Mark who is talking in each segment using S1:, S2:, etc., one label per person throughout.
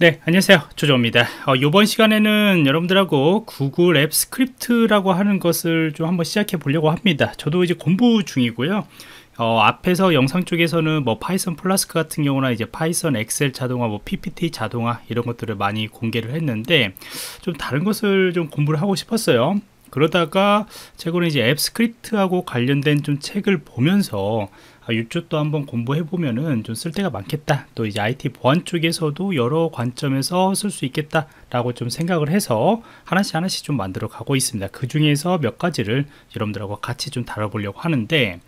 S1: 네 안녕하세요. 조조입니다. 어, 이번 시간에는 여러분들하고 구글 앱 스크립트라고 하는 것을 좀 한번 시작해 보려고 합니다. 저도 이제 공부 중이고요. 어, 앞에서 영상 쪽에서는 뭐 파이썬 플라스크 같은 경우나 이제 파이썬 엑셀 자동화 뭐 ppt 자동화 이런 것들을 많이 공개를 했는데 좀 다른 것을 좀 공부를 하고 싶었어요. 그러다가 최근에 이제 앱 스크립트하고 관련된 좀 책을 보면서 아, 이쪽도 한번 공부해 보면은 좀 쓸 데가 많겠다. 또 이제 IT 보안 쪽에서도 여러 관점에서 쓸 수 있겠다 라고 좀 생각을 해서 하나씩 하나씩 좀 만들어 가고 있습니다. 그 중에서 몇 가지를 여러분들하고 같이 좀 다뤄보려고 하는데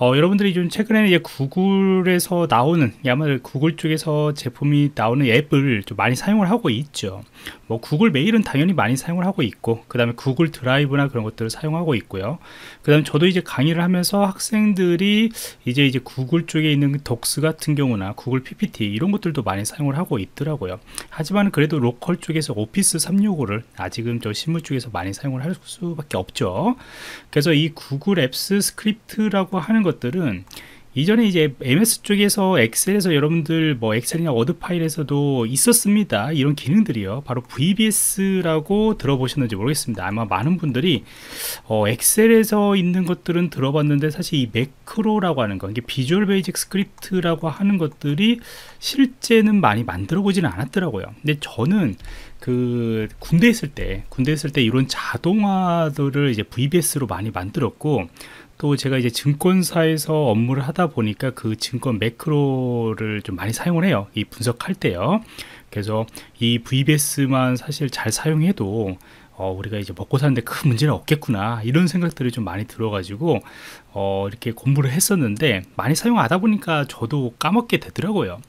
S1: 어, 여러분들이 좀 최근에는 이제 구글에서 나오는 아마 구글 쪽에서 제품이 나오는 앱을 좀 많이 사용을 하고 있죠. 뭐 구글 메일은 당연히 많이 사용을 하고 있고 그 다음에 구글 드라이브나 그런 것들을 사용하고 있고요. 그 다음에 저도 이제 강의를 하면서 학생들이 이제 이제 구글 쪽에 있는 Docs 같은 경우나 구글 PPT 이런 것들도 많이 사용을 하고 있더라고요. 하지만 그래도 로컬 쪽에서 오피스 365를 아직은 저 실무 쪽에서 많이 사용을 할 수밖에 없죠. 그래서 이 구글 Apps Script라고 하는 것 것들은 이전에 이제 MS 쪽에서 엑셀에서 여러분들 뭐 엑셀이나 워드 파일에서도 있었습니다. 이런 기능들이요. 바로 VBS라고 들어보셨는지 모르겠습니다. 아마 많은 분들이 어, 엑셀에서 있는 것들은 들어봤는데 사실 이 매크로라고 하는 거, 이게 Visual Basic Script라고 하는 것들이 실제는 많이 만들어 보지는 않았더라고요. 근데 저는 그 군대 있을 때, 군대 있을 때 이런 자동화들을 이제 VBS로 많이 만들었고 또 제가 이제 증권사에서 업무를 하다 보니까 그 증권 매크로를 좀 많이 사용을 해요. 이 분석할 때요. 그래서 이 VBS만 사실 잘 사용해도 어, 우리가 이제 먹고 사는데 큰 문제는 없겠구나 이런 생각들이 좀 많이 들어가지고 어, 이렇게 공부를 했었는데 많이 사용하다 보니까 저도 까먹게 되더라고요.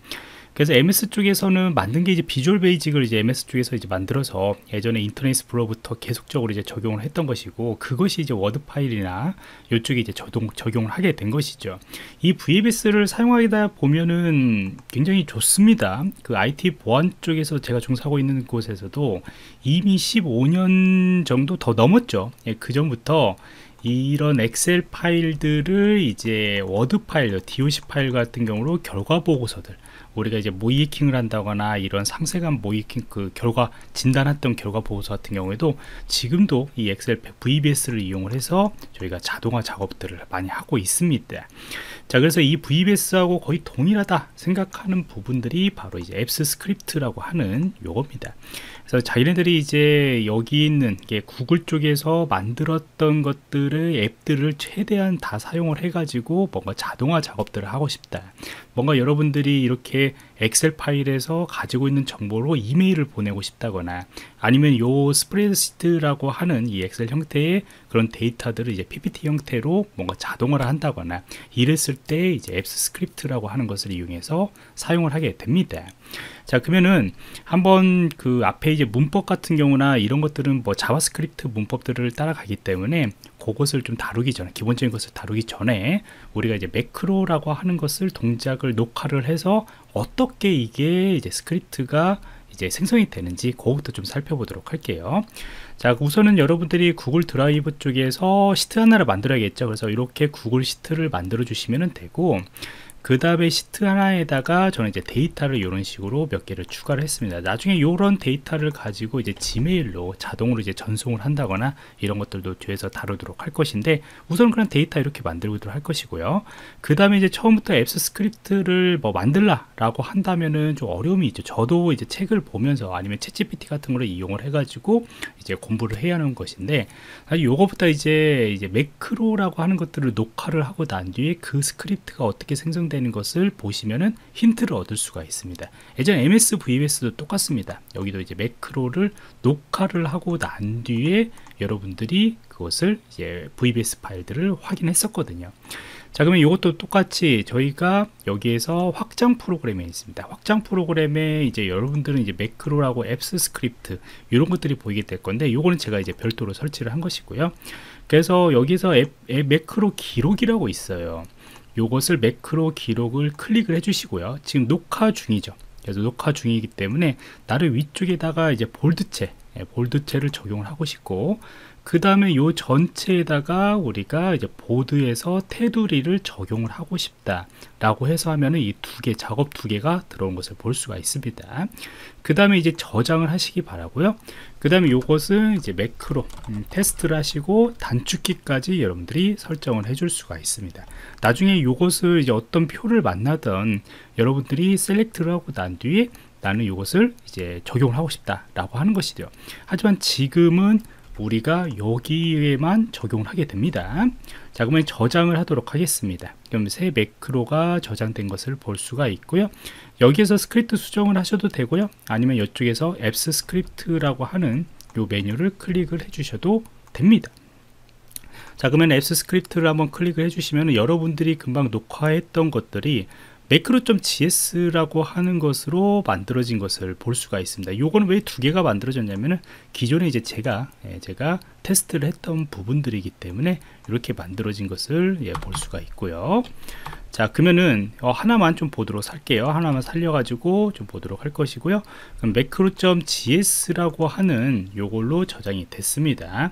S1: 그래서 MS 쪽에서는 만든 게 이제 Visual Basic을 이제 MS 쪽에서 이제 만들어서 예전에 Internet Explorer부터 계속적으로 이제 적용을 했던 것이고 그것이 이제 워드 파일이나 이쪽에 이제 자동 적용을 하게 된 것이죠. 이 VBS를 사용하다 보면은 굉장히 좋습니다. 그 IT 보안 쪽에서 제가 종사하고 있는 곳에서도 이미 15년 정도 더 넘었죠. 예, 그 전부터 이런 엑셀 파일들을 이제 워드 파일, DOC 파일 같은 경우로 결과 보고서들 우리가 이제 모이킹을 한다거나 이런 상세간 모이킹 그 결과 진단했던 결과 보고서 같은 경우에도 지금도 이 엑셀 VBS를 이용을 해서 저희가 자동화 작업들을 많이 하고 있습니다. 자 그래서 이 VBS하고 거의 동일하다 생각하는 부분들이 바로 이제 앱스 스크립트라고 하는 요겁니다. 그래서 자기네들이 이제 여기 있는 게 구글 쪽에서 만들었던 것들의 앱들을 최대한 다 사용을 해가지고 뭔가 자동화 작업들을 하고 싶다. 뭔가 여러분들이 이렇게 엑셀 파일에서 가지고 있는 정보로 이메일을 보내고 싶다거나 아니면 요 스프레드시트라고 하는 이 엑셀 형태의 그런 데이터들을 이제 PPT 형태로 뭔가 자동화를 한다거나 이랬을 때 이제 Apps Script라고 하는 것을 이용해서 사용을 하게 됩니다. 자 그러면은 한번 그 앞에 이제 문법 같은 경우나 이런 것들은 뭐 JavaScript 문법들을 따라가기 때문에 그것을 좀 다루기 전에 기본적인 것을 다루기 전에 우리가 이제 매크로라고 하는 것을 동작을 녹화를 해서 어떻게 이게 이제 스크립트가 이제 생성이 되는지 그것부터 좀 살펴보도록 할게요. 자 우선은 여러분들이 구글 드라이브 쪽에서 시트 하나를 만들어야겠죠. 그래서 이렇게 구글 시트를 만들어 주시면 되고 그 다음에 시트 하나에다가 저는 이제 데이터를 이런 식으로 몇 개를 추가를 했습니다. 나중에 이런 데이터를 가지고 이제 Gmail로 자동으로 이제 전송을 한다거나 이런 것들도 뒤에서 다루도록 할 것인데 우선 그런 데이터 이렇게 만들도록 할 것이고요. 그 다음에 이제 처음부터 Apps Script를 뭐 만들라 라고 한다면은 좀 어려움이 있죠. 저도 이제 책을 보면서 아니면 ChatGPT 같은 거를 이용을 해 가지고 이제 공부를 해야 하는 것인데 사실 요거부터 이제 이제 매크로라고 하는 것들을 녹화를 하고 난 뒤에 그 스크립트가 어떻게 생성되 되는 것을 보시면은 힌트를 얻을 수가 있습니다. 예전 MS VBS도 똑같습니다. 여기도 이제 매크로를 녹화를 하고 난 뒤에 여러분들이 그것을 이제 VBS 파일들을 확인했었거든요. 자 그러면 이것도 똑같이 저희가 여기에서 확장 프로그램에 있습니다 확장 프로그램에 이제 여러분들은 이제 매크로라고 Apps Script 이런 것들이 보이게 될 건데 요거는 제가 이제 별도로 설치를 한 것이고요 그래서 여기서 앱, 앱 매크로 기록이라고 있어요 요것을 매크로 기록을 클릭을 해 주시고요. 지금 녹화 중이죠. 그래서 녹화 중이기 때문에 나를 위쪽에다가 이제 볼드체 예, 볼드체를 적용을 하고 싶고 그 다음에 요 전체에다가 우리가 이제 보드에서 테두리를 적용을 하고 싶다 라고 해서 하면은 이 두 개 작업 두 개가 들어온 것을 볼 수가 있습니다. 그 다음에 이제 저장을 하시기 바라고요. 그 다음에 요것은 이제 매크로 음, 테스트를 하시고 단축키까지 여러분들이 설정을 해줄 수가 있습니다. 나중에 요것을 이제 어떤 표를 만나던 여러분들이 select를 하고 난 뒤에 나는 이것을 이제 적용을 하고 싶다 라고 하는 것이죠. 하지만 지금은 우리가 여기에만 적용을 하게 됩니다. 자 그러면 저장을 하도록 하겠습니다. 그럼 새 매크로가 저장된 것을 볼 수가 있고요. 여기에서 스크립트 수정을 하셔도 되고요. 아니면 이쪽에서 Apps Script라고 하는 요 메뉴를 클릭을 해 주셔도 됩니다. 자 그러면 Apps Script를 한번 클릭을 해주시면 여러분들이 금방 녹화했던 것들이 매크로.js라고 하는 것으로 만들어진 것을 볼 수가 있습니다. 요거는 왜 두 개가 만들어졌냐면은 기존에 이제 제가 예, 제가 테스트를 했던 부분들이기 때문에 이렇게 만들어진 것을 예, 볼 수가 있고요. 자 그러면은 어, 하나만 좀 보도록 할게요. 하나만 살려가지고 좀 보도록 할 것이고요. 그럼 매크로.js라고 하는 요걸로 저장이 됐습니다.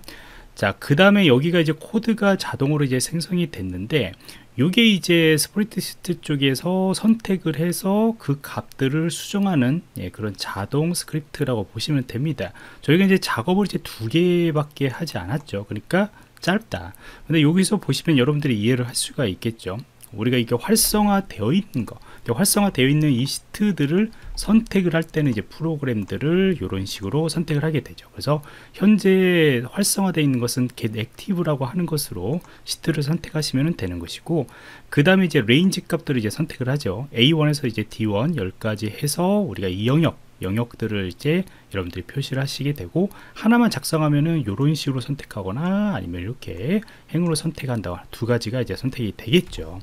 S1: 자, 그 다음에 여기가 이제 코드가 자동으로 이제 생성이 됐는데, 이게 이제 스프레드시트 쪽에서 선택을 해서 그 값들을 수정하는 예, 그런 자동 스크립트라고 보시면 됩니다. 저희가 이제 작업을 이제 두 개밖에 하지 않았죠. 그러니까 짧다. 근데 여기서 보시면 여러분들이 이해를 할 수가 있겠죠. 우리가 이게 활성화되어 있는 거 활성화되어 있는 이 시트들을 선택을 할 때는 이제 프로그램들을 이런 식으로 선택을 하게 되죠. 그래서 현재 활성화되어 있는 것은 get active라고 하는 것으로 시트를 선택하시면 되는 것이고 그 다음에 이제 range 값들을 이제 선택을 하죠. A1에서 이제 D1 10까지 해서 우리가 이 영역 영역들을 이제 여러분들이 표시를 하시게 되고 하나만 작성하면은 이런 식으로 선택하거나 아니면 이렇게 행으로 선택한다거나 두 가지가 이제 선택이 되겠죠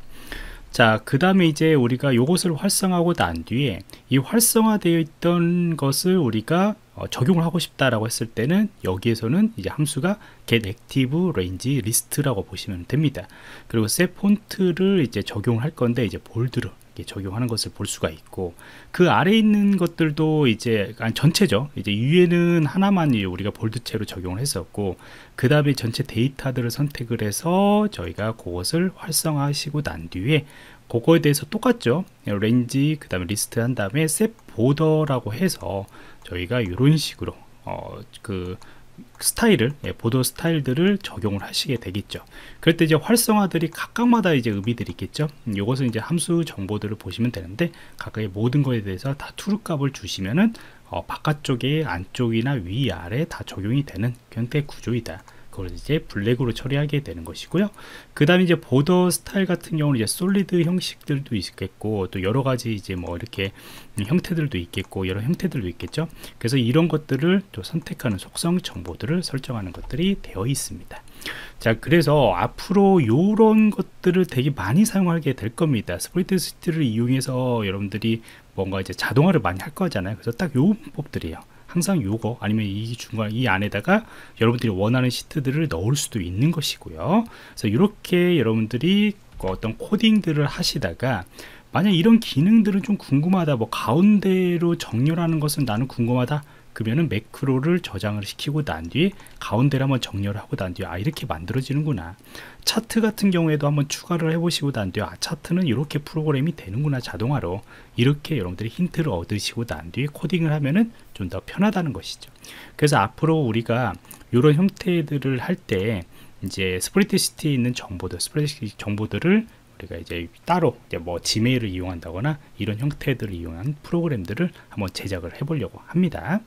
S1: 자, 그 다음에 이제 우리가 이것을 활성화하고 난 뒤에 이 활성화되어 있던 것을 우리가 어, 적용을 하고 싶다라고 했을 때는 여기에서는 이제 함수가 get active range list라고 보시면 됩니다. 그리고 set 폰트를 이제 적용을 할 건데 이제 볼드로 적용하는 것을 볼 수가 있고 그 아래 있는 것들도 이제 아니 전체죠. 이제 위에는 하나만 우리가 볼드체로 적용을 했었고 그 다음에 전체 데이터들을 선택을 해서 저희가 그것을 활성화하시고 난 뒤에 그거에 대해서 똑같죠. range 그 다음에 리스트 한 다음에 set border라고 해서 저희가 이런 식으로 어, 그 스타일을 예, border 스타일들을 적용을 하시게 되겠죠. 그럴 때 이제 활성화들이 각각마다 이제 의미들이 있겠죠. 음, 이것은 이제 함수 정보들을 보시면 되는데 각각의 모든 것에 대해서 다 true 값을 주시면은 어, 바깥쪽에 안쪽이나 위 아래 다 적용이 되는 형태 구조이다 그걸 이제 블랙으로 처리하게 되는 것이고요. 그 다음에 이제 border 스타일 같은 경우는 이제 solid 형식들도 있겠고 또 여러 가지 이제 뭐 이렇게 형태들도 있겠고 여러 형태들도 있겠죠. 그래서 이런 것들을 또 선택하는 속성 정보들을 설정하는 것들이 되어 있습니다. 자 그래서 앞으로 이런 것들을 되게 많이 사용하게 될 겁니다 스프레드시트를 이용해서 여러분들이 뭔가 이제 자동화를 많이 할 거잖아요 그래서 딱 요 방법들이에요 항상 요거 아니면 이 중간 이 안에다가 여러분들이 원하는 시트들을 넣을 수도 있는 것이고요. 그래서 이렇게 여러분들이 어떤 코딩들을 하시다가 만약 이런 기능들은 좀 궁금하다 뭐 가운데로 정렬하는 것은 나는 궁금하다 그러면은 매크로를 저장을 시키고 난 뒤에 가운데를 한번 정렬을 하고 난 뒤에 아 이렇게 만들어지는구나. 차트 같은 경우에도 한번 추가를 해보시고 난 뒤에 아 차트는 이렇게 프로그램이 되는구나 자동화로. 이렇게 여러분들이 힌트를 얻으시고 난 뒤에 코딩을 하면은 좀 더 편하다는 것이죠. 그래서 앞으로 우리가 이런 형태들을 할 때 이제 스프레드시트에 있는 정보들 스프레드시트 정보들을 우리가 이제 따로 이제 뭐 Gmail을 이용한다거나 이런 형태들을 이용한 프로그램들을 한번 제작을 해 보려고 합니다